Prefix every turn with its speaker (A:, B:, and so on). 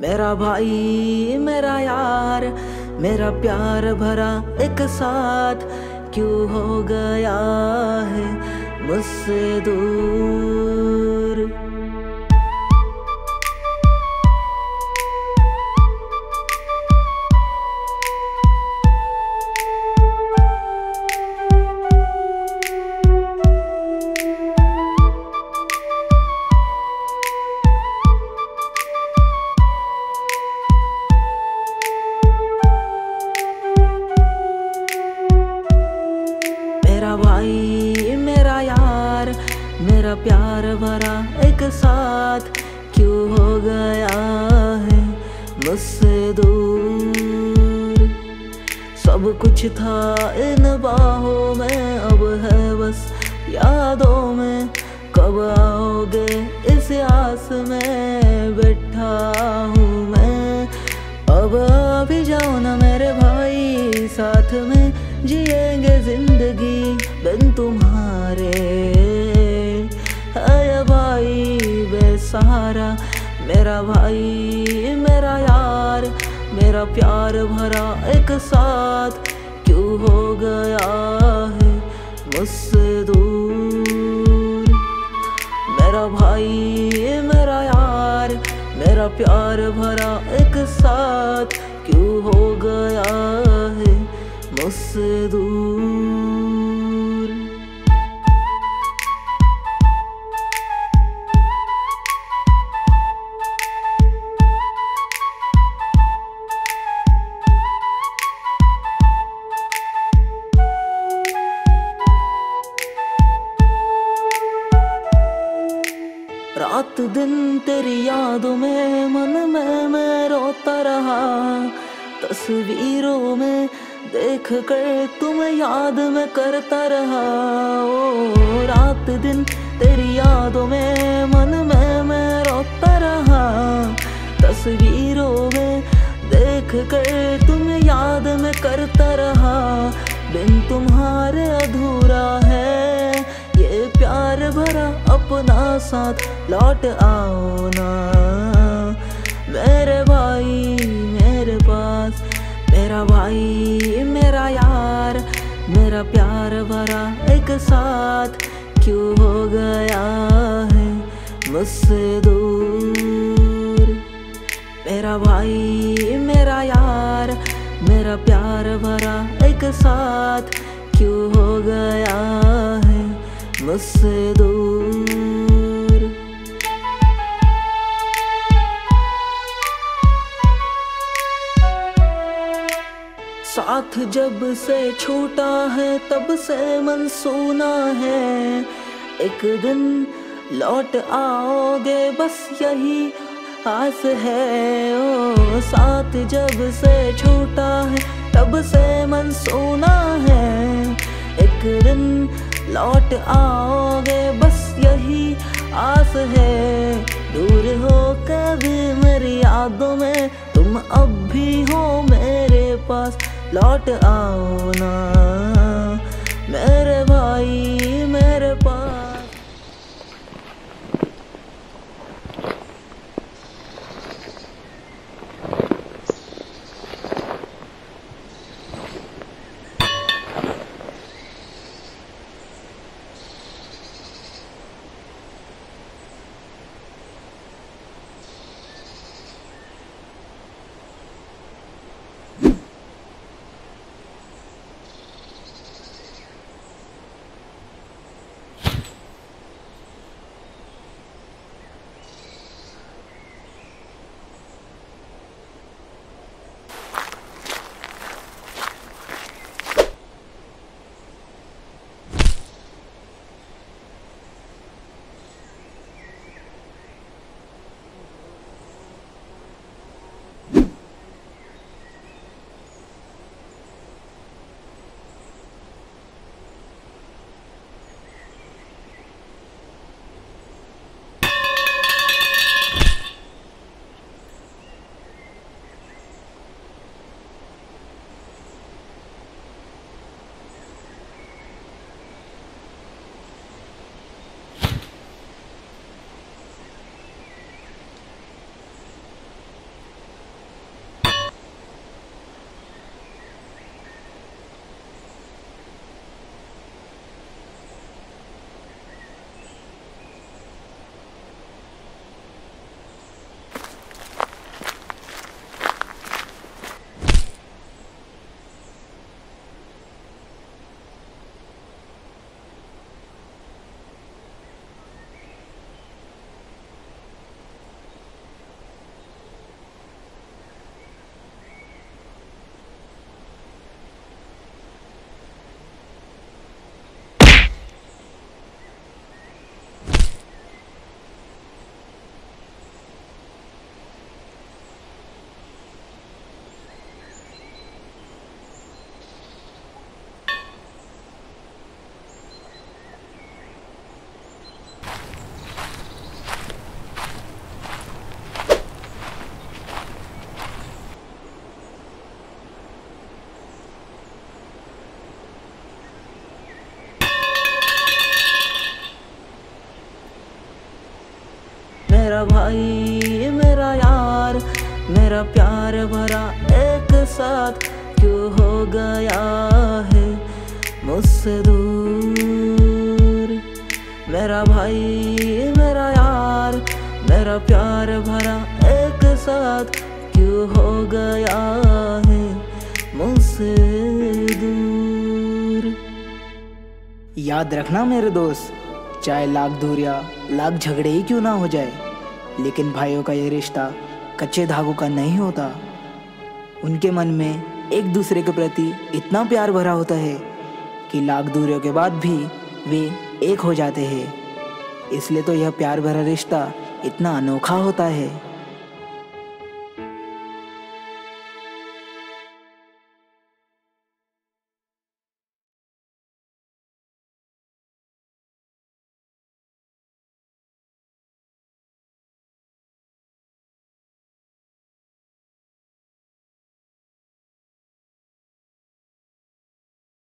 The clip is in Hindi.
A: मेरा भाई, मेरा यार, मेरा प्यार भरा एक साथ क्यों हो गया है मुझसे दूर? मेरा प्यार भरा एक साथ क्यों हो गया है मुझसे दूर? सब कुछ था इन बाहों में, अब है बस यादों में। कब आओगे इस आस में बैठा हूँ? मेरा भाई मेरा यार, मेरा प्यार भरा एक साथ, क्यों हो गया है मुझसे दूर? मेरा भाई मेरा यार, मेरा प्यार भरा एक साथ, क्यों हो गया है मुझसे दूर? रात दिन तेरी यादों में मन में मैं रोता रहा। तस्वीरों में देख कर तुम याद में करता रहा। ओ रात दिन तेरी यादों भरा अपना साथ लौट आओ ना। मेरे भाई, मेरे पास, मेरा भाई, मेरा यार, मेरा प्यार भरा एक साथ क्यों हो गया है मुझसे दूर? मेरा भाई, मेरा यार, मेरा प्यार भरा एक साथ क्यों हो गया मुझसे दूर। साथ जब से छोटा है, तब से मन सोना है। एक दिन लौट आओगे, बस यही आस है। ओ, साथ जब से छोटा है, तब से मन सोना है। लौट आओगे, बस यही आस है। दूर हो कभी मेरी यादों में, तुम अब भी हो मेरे पास। लौट आओ ना। मेरा भाई मेरा यार, मेरा प्यार भरा एक साथ क्यों हो गया है मुझसे दूर? मेरा भाई मेरा यार, मेरा प्यार भरा एक साथ क्यों हो गया है मुझसे दूर?
B: याद रखना मेरे दोस्त, चाहे लाख दूरिया, लाख झगड़े ही क्यों ना हो जाए। लेकिन भाइयों का यह रिश्ता कच्चे धागों का नहीं होता। उनके मन में एक दूसरे के प्रति इतना प्यार भरा होता है कि लाख दूरियों के बाद भी वे एक हो जाते हैं। इसलिए तो यह प्यार भरा रिश्ता इतना अनोखा होता है।